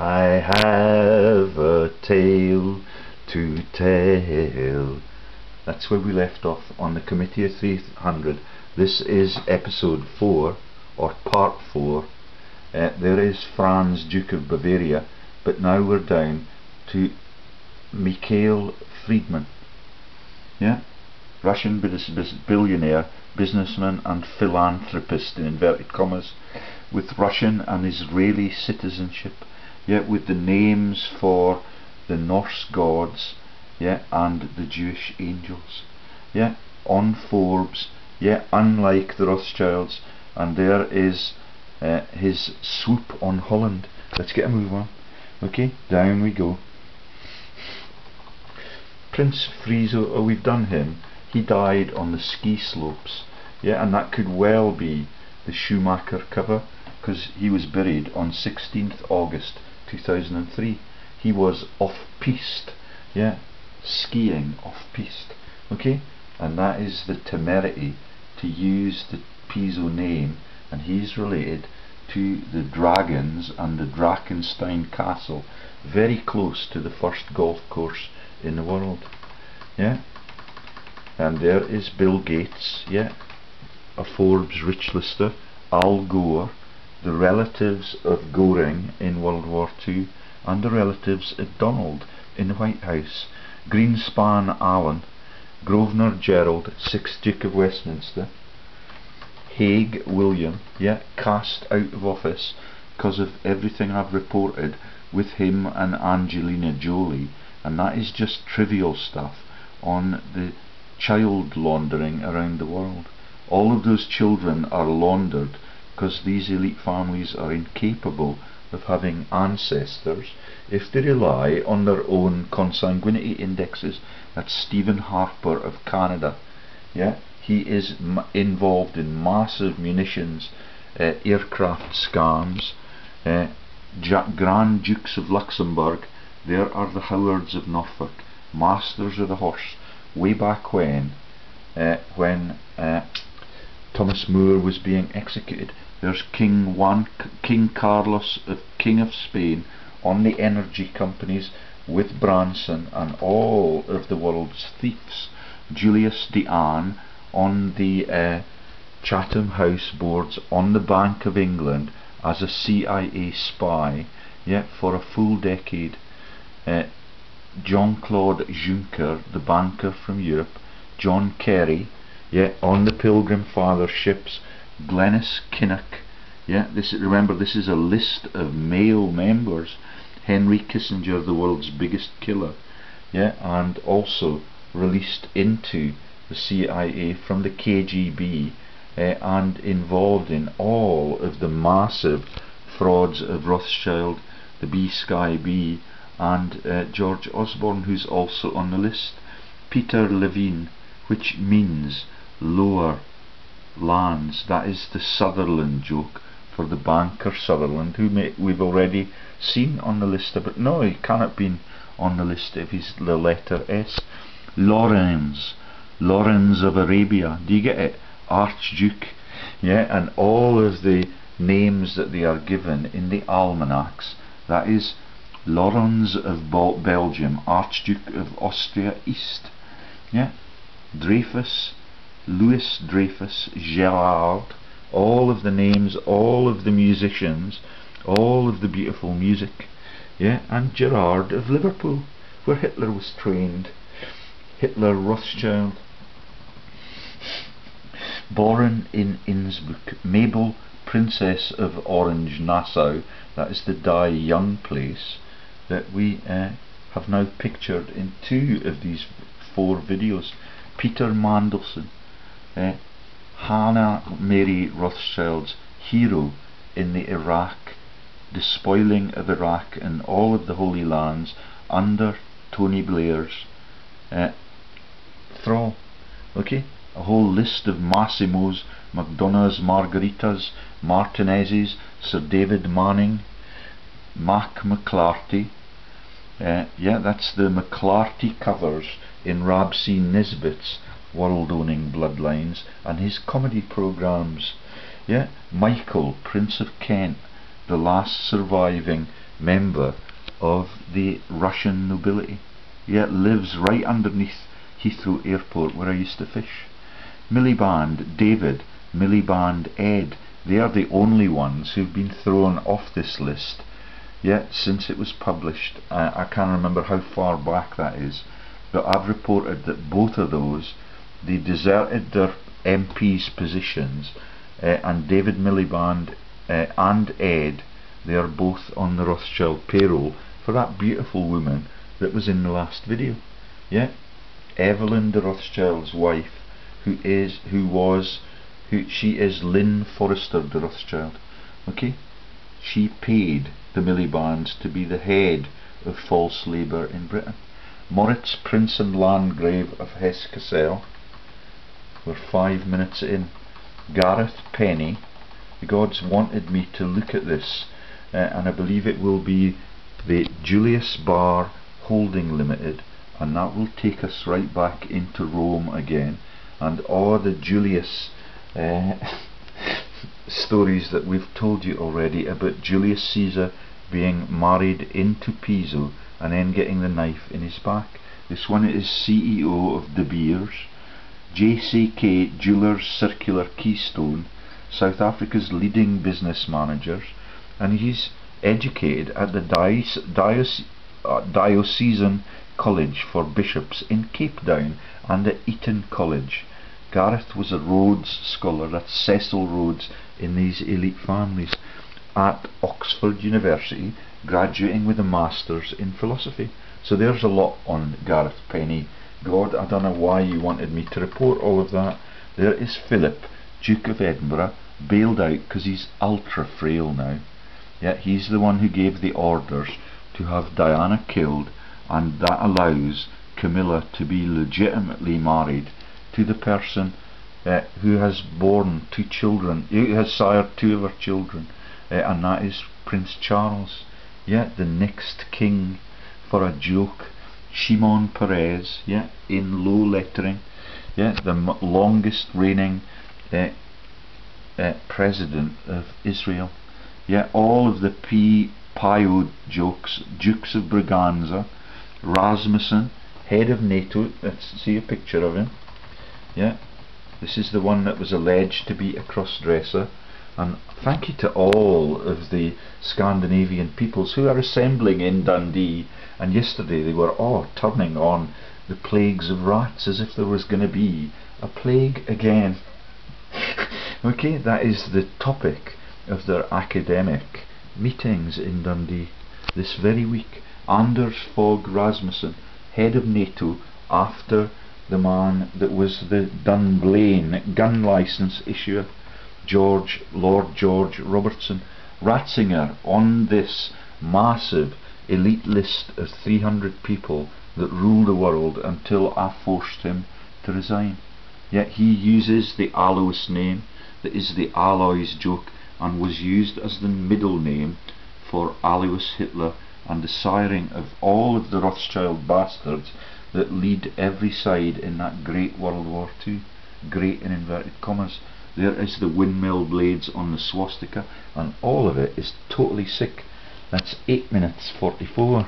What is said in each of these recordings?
I have a tale to tell. That's where we left off on the Committee of 300. This is episode 4, or part 4. Uh, there is Franz, Duke of Bavaria, but now we're down to Mikhail Fridman. Yeah? Russian billionaire, businessman and philanthropist in inverted commas, with Russian and Israeli citizenship yeah, with the names for the Norse gods, yeah, and the Jewish angels, yeah, on Forbes, yeah, unlike the Rothschilds, and there is uh, his swoop on Holland. Let's get a move on. Okay, down we go. Prince Friso, oh, we've done him. He died on the ski slopes, yeah, and that could well be the Schumacher cover because he was buried on 16th August 2003 he was off piste yeah skiing off piste okay? And that is the temerity to use the Piso name and he's related to the dragons and the Drakenstein castle very close to the first golf course in the world yeah? And there is Bill Gates yeah a Forbes rich lister Al Gore the relatives of Goring in World War II and the relatives of Donald in the White House, Greenspan Alan, Grosvenor Gerald, 6th Duke of Westminster, Hague William, yeah, cast out of office because of everything I've reported with him and Angelina Jolie, and that is just trivial stuff on the child laundering around the world. All of those children are laundered because these elite families are incapable of having ancestors if they rely on their own consanguinity indexes. That's Stephen Harper of Canada. Yeah, he is involved in massive munitions, uh, aircraft scams. Uh, Grand Dukes of Luxembourg, there are the Howards of Norfolk, masters of the horse, way back when, uh, when uh, Thomas More was being executed. There's King Juan, King Carlos, of King of Spain, on the energy companies with Branson and all of the world's thieves. Julius DeAnne on the uh, Chatham House boards on the Bank of England as a CIA spy, yet for a full decade. Uh, Jean-Claude Juncker, the banker from Europe, John Kerry, yeah, on the Pilgrim Father ships, Glenys Kinnock, yeah, this remember this is a list of male members, Henry Kissinger, the world's biggest killer, yeah, and also released into the CIA from the KGB uh, and involved in all of the massive frauds of Rothschild, the B Sky B, and uh, George Osborne, who's also on the list. Peter Levene, which means lower lands. That is the Sutherland joke for the banker Sutherland, who may, we've already seen on the list. But no, he cannot be on the list if he's the letter S. Lorenz, Lorenz of Arabia. Do you get it? Archduke. Yeah, and all of the names that they are given in the almanacs. That is Lorenz of Belgium, Archduke of Austria East. Yeah, Dreyfus, Louis Dreyfus, Gerard, all of the names, all of the musicians, all of the beautiful music, yeah, and Gerard of Liverpool, where Hitler was trained, Hitler Rothschild, born in Innsbruck, Mabel, Princess of Orange Nassau, that is the Die Young place that we uh, have now pictured in two of these four videos. Peter Mandelson, Hannah Mary Rothschild's hero in the Iraq, despoiling of Iraq and all of the Holy Lands under Tony Blair's uh, thrall. Okay, a whole list of Massimos, McDonough's, Margaritas, Martinez's, Sir David Manning, Mack McLarty. Uh, yeah, that's the McLarty covers in Rab C. Nesbitt's world-owning bloodlines and his comedy programs. Yeah, Michael, Prince of Kent, the last surviving member of the Russian nobility. Yeah, lives right underneath Heathrow Airport where I used to fish. Miliband David, Miliband Ed, they are the only ones who've been thrown off this list yet since it was published. I, I can't remember how far back that is, but I've reported that both of those, they deserted their MP's positions, uh, and David Miliband uh, and Ed, they are both on the Rothschild payroll for that beautiful woman that was in the last video. Yeah, Evelyn de Rothschild's wife, who is, who was, who she is Lynn Forester de Rothschild. Okay, she paid the Milibands to be the head of false labour in Britain. Moritz, Prince and Landgrave of Hesse-Kassel. We're five minutes in. Gareth Penny. The gods wanted me to look at this, uh, and I believe it will be the Julius Baer Holding Limited, and that will take us right back into Rome again, and all the Julius uh, stories that we've told you already about Julius Caesar being married into Piso and then getting the knife in his back. This one is CEO of De Beers. JCK Jewelers Circular Keystone, South Africa's leading business managers, and he's educated at the Diocese, Diocese, uh, Diocesan College for Bishops in Cape Town and at Eton College. Gareth was a Rhodes Scholar, that's Cecil Rhodes in these elite families, at Oxford University, graduating with a Masters in Philosophy. So there's a lot on Gareth Penny God, I don't know why you wanted me to report all of that. There is Philip, Duke of Edinburgh, bailed out because he's ultra frail now. Yet he's the one who gave the orders to have Diana killed, and that allows Camilla to be legitimately married to the person uh, who has borne two children, who has sired two of her children, uh, and that is Prince Charles. Yet the next king, for a joke, Shimon Peres, yeah, in low lettering, yeah, the longest reigning uh, uh, president of Israel. Yeah, all of the P. Pio jokes, Dukes of Braganza, Rasmussen, head of NATO, let's see a picture of him. Yeah, this is the one that was alleged to be a cross-dresser. And thank you to all of the Scandinavian peoples who are assembling in Dundee and yesterday they were all turning on the plagues of rats as if there was going to be a plague again. okay, that is the topic of their academic meetings in Dundee this very week. Anders Fogh Rasmussen, head of NATO, after the man that was the Dunblane gun licence issuer, George Lord George Robertson, Ratzinger on this massive elite list of 300 people that rule the world until I forced him to resign. Yet he uses the Alois name that is the Alloys joke and was used as the middle name for Alois Hitler and the siring of all of the Rothschild bastards that lead every side in that great World War II. Great in inverted commas. There is the windmill blades on the swastika and all of it is totally sick. That's 8 minutes 44.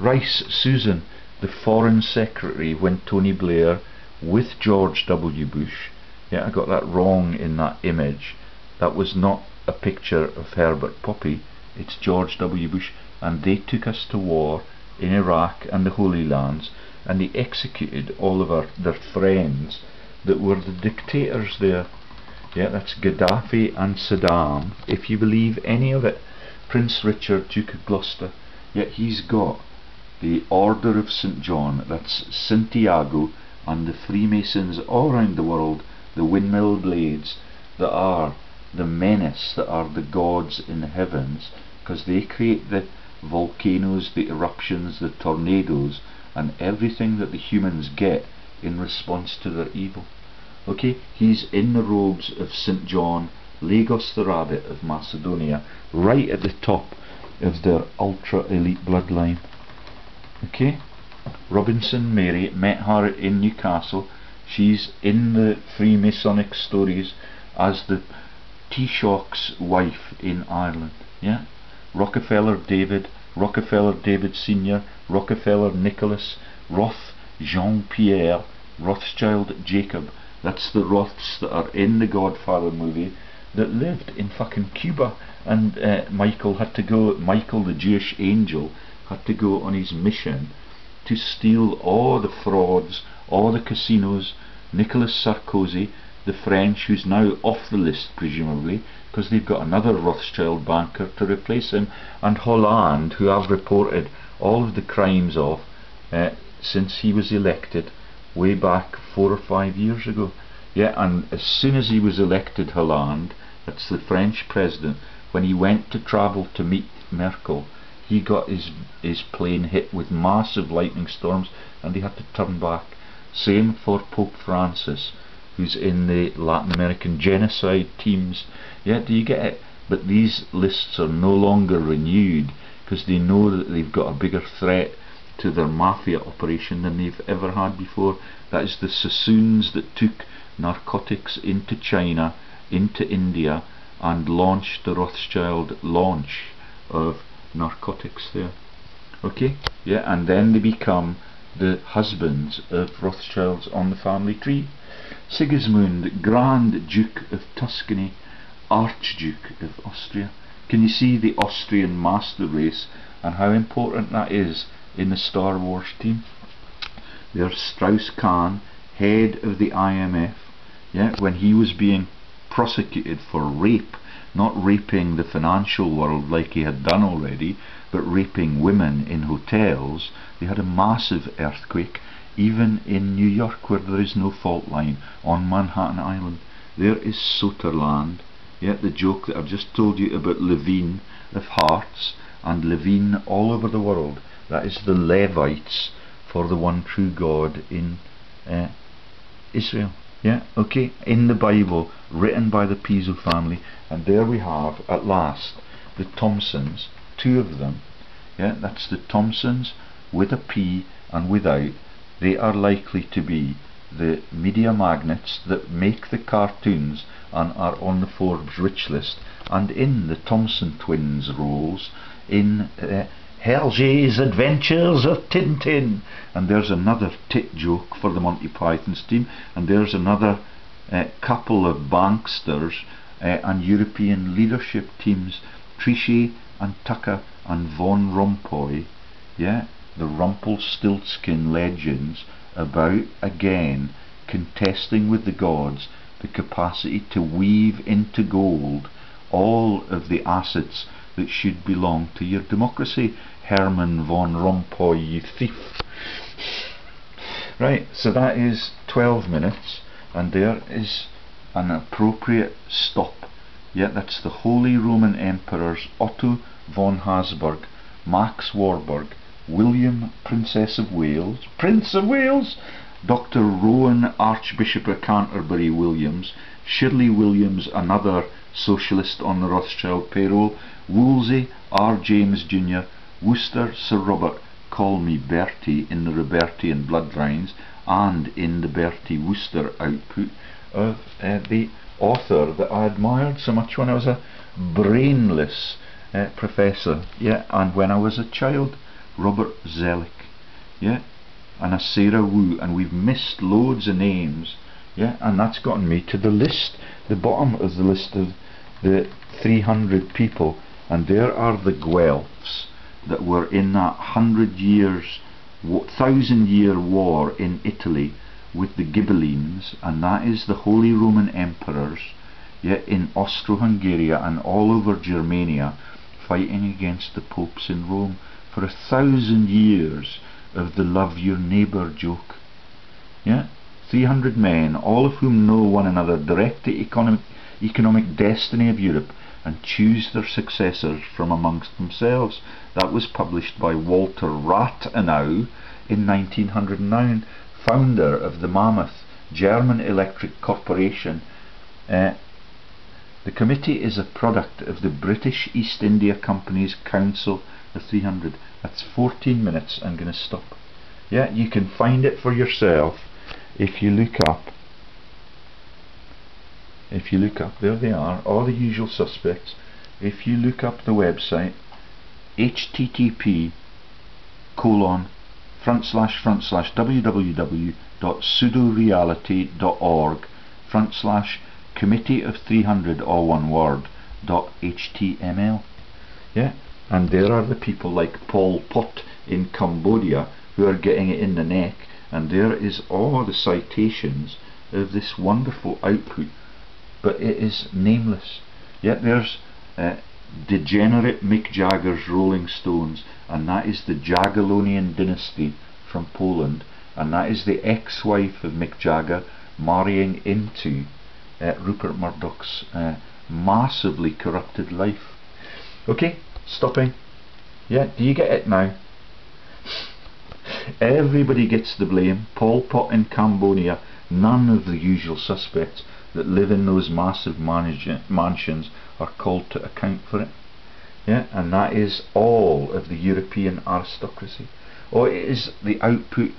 Rice Susan, the Foreign Secretary when Tony Blair with George W. Bush. Yeah, I got that wrong in that image. That was not a picture of Herbert Poppy. It's George W. Bush. And they took us to war in Iraq and the Holy Lands. And they executed all of our, their friends that were the dictators there. Yeah, that's Gaddafi and Saddam, if you believe any of it. Prince Richard, Duke of Gloucester, yet he's got the Order of St. John, that's Santiago, and the Freemasons all around the world, the windmill blades, that are the menace, that are the gods in the heavens, because they create the volcanoes, the eruptions, the tornadoes, and everything that the humans get in response to their evil. Okay, he's in the robes of St. John, Lagos the Rabbit of Macedonia, right at the top of their ultra elite bloodline. Okay, Robinson Mary met her in Newcastle. She's in the Freemasonic stories as the Taoiseach's wife in Ireland. Yeah, Rockefeller David, Rockefeller David Sr., Rockefeller Nicholas, Roth Jean Pierre, Rothschild Jacob. That's the Roths that are in the Godfather movie that lived in fucking Cuba. And uh, Michael had to go, Michael the Jewish angel, had to go on his mission to steal all the frauds, all the casinos. Nicolas Sarkozy, the French, who's now off the list, presumably, because they've got another Rothschild banker to replace him, and Hollande, who I've reported all of the crimes of uh, since he was elected way back four or five years ago. Yeah, and as soon as he was elected, Hollande, that's the French president, when he went to travel to meet Merkel, he got his his plane hit with massive lightning storms and he had to turn back. Same for Pope Francis, who's in the Latin American genocide teams. Yeah, do you get it? But these lists are no longer renewed because they know that they've got a bigger threat to their mafia operation than they've ever had before. That is the Sassoons that took narcotics into China, into India, and launched the Rothschild launch of narcotics there. Okay? Yeah, and then they become the husbands of Rothschilds on the family tree. Sigismund, Grand Duke of Tuscany, Archduke of Austria. Can you see the Austrian master race and how important that is in the Star Wars team? There's Strauss-Kahn, head of the IMF, yeah, when he was being prosecuted for rape not raping the financial world like he had done already, but raping women in hotels, they had a massive earthquake, even in New York where there is no fault line, on Manhattan Island. There is Sutherland, yet the joke that I've just told you about Levine of Hearts, and Levine all over the world. That is the Levites for the one true God in uh, Israel. Yeah, okay, in the Bible, written by the Piso family, and there we have, at last, the Thompsons, two of them. Yeah, that's the Thompsons with a P and without. They are likely to be the media magnets that make the cartoons and are on the Forbes rich list, and in the Thompson twins roles in uh, Hergé's Adventures of Tintin. And there's another tit joke for the Monty Python's team. And there's another uh, couple of banksters uh, and European leadership teams. Trichet and Tucker and Von Rompuy. Yeah, the Rumpelstiltskin legends about again contesting with the gods the capacity to weave into gold all of the assets that should belong to your democracy. Herman von Rompuy, you thief. right, so that is 12 minutes, and there is an appropriate stop. Yet that's the Holy Roman Emperors Otto von Habsburg, Max Warburg, William, Princess of Wales, Prince of Wales, Dr. Rowan, Archbishop of Canterbury Williams, Shirley Williams, another socialist on the Rothschild payroll, Woolsey, R. James Jr., Worcester, Sir Robert, call me Bertie in the Robertian bloodlines and in the Bertie Wooster output of uh, the author that I admired so much when I was a brainless uh, professor, yeah, and when I was a child, Robert Zoellick, yeah, and a Sarah Wu, and we've missed loads of names, yeah, and that's gotten me to the list, the bottom of the list of the 300 people, and there are the Guelphs that were in that hundred years, thousand year war in Italy with the Ghibellines, and that is the Holy Roman Emperors, yet in Austro-Hungary and all over Germania, fighting against the popes in Rome for a thousand years of the love your neighbour joke. Yeah, 300 men, all of whom know one another, direct economic, economic destiny of Europe, and choose their successors from amongst themselves. That was published by Walter Rathenau in 1909, founder of the Mammoth German Electric Corporation. Uh, the committee is a product of the British East India Company's Council of 300. That's 14 minutes. I'm going to stop. Yeah, you can find it for yourself if you look up if you look up, there they are, all the usual suspects. If you look up the website, http colon front slash front slash www.pseudoreality.org front slash committee of 300 all one word dot html yeah and there are the people like Pol Pot in Cambodia who are getting it in the neck and there is all the citations of this wonderful output but it is nameless. Yet there's uh, degenerate Mick Jagger's Rolling Stones and that is the Jagiellonian dynasty from Poland and that is the ex-wife of Mick Jagger marrying into uh, Rupert Murdoch's uh, massively corrupted life. Okay stopping. Yeah do you get it now? Everybody gets the blame. Pol Pot in Cambodia none of the usual suspects that live in those massive mansions are called to account for it. Yeah, and that is all of the European aristocracy. Or it is the output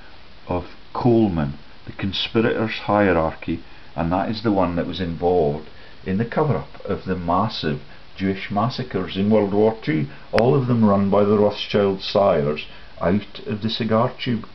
of Coleman, the conspirators hierarchy, and that is the one that was involved in the cover-up of the massive Jewish massacres in World War II, all of them run by the Rothschild sires out of the cigar tube.